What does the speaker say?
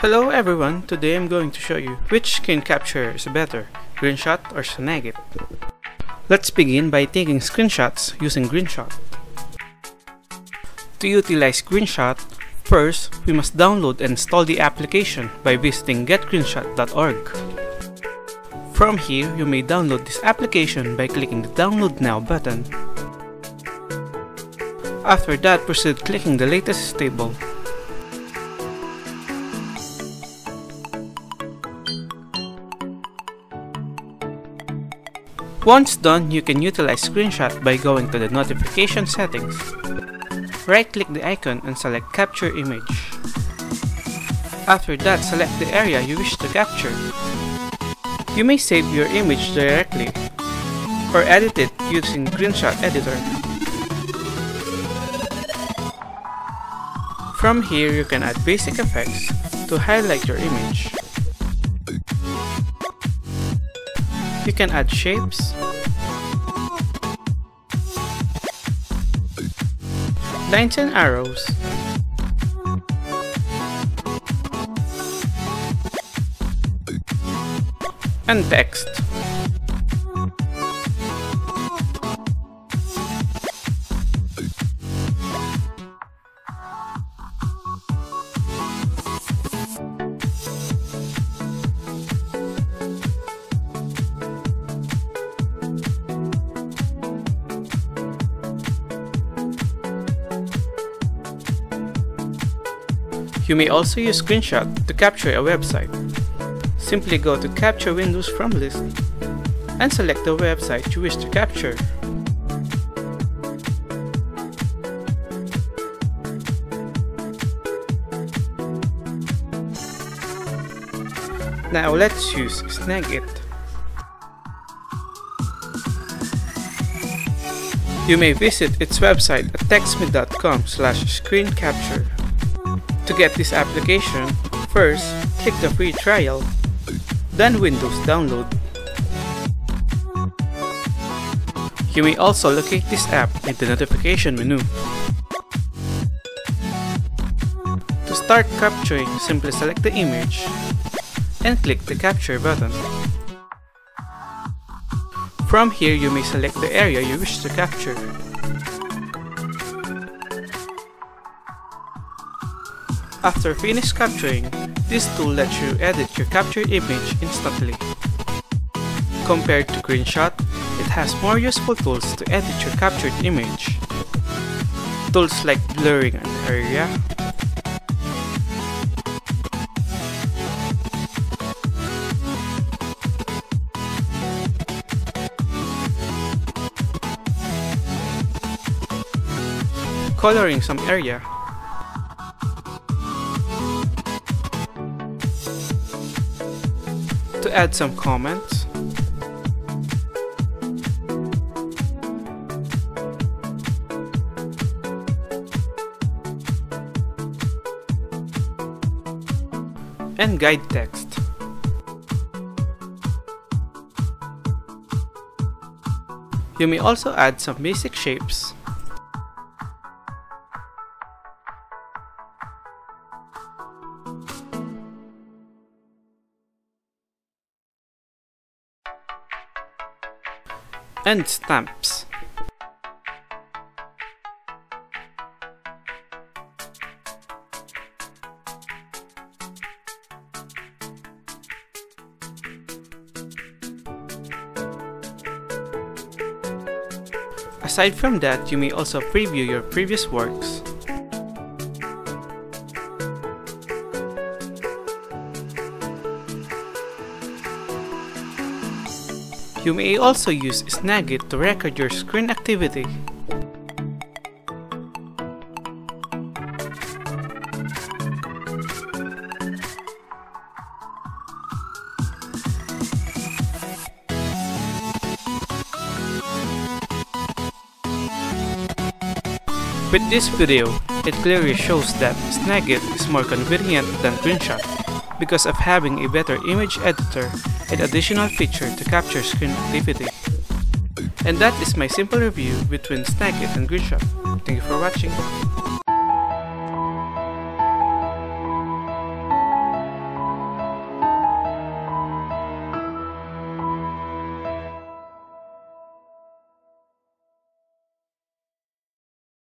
Hello everyone, today I'm going to show you which screen capture is better, Greenshot or Snagit. Let's begin by taking screenshots using Greenshot. To utilize Greenshot, first we must download and install the application by visiting getgreenshot.org. From here, you may download this application by clicking the Download Now button. After that, proceed clicking the latest stable Once done, you can utilize Greenshot by going to the notification settings. Right-click the icon and select Capture Image. After that, select the area you wish to capture. You may save your image directly or edit it using Greenshot Editor. From here, you can add basic effects to highlight your image. You can add shapes, lines and arrows, and text. You may also use Greenshot to capture a website. Simply go to Capture Windows from list and select the website you wish to capture. Now let's use Snagit. You may visit its website at techsmith.com slash screencapture. To get this application, first click the free trial, then Windows download. You may also locate this app in the notification menu. To start capturing, simply select the image and click the capture button. From here, you may select the area you wish to capture. After finish capturing, this tool lets you edit your captured image instantly. Compared to Greenshot, it has more useful tools to edit your captured image. Tools like blurring an area, coloring some area, add some comments. and guide text. You may also add some basic shapes and stamps. Aside from that, you may also preview your previous works. You may also use Snagit to record your screen activity. With this video, it clearly shows that Snagit is more convenient than Greenshot because of having a better image editor and additional feature to capture screen activity. And that is my simple review between Snagit and Greenshot. Thank you for watching.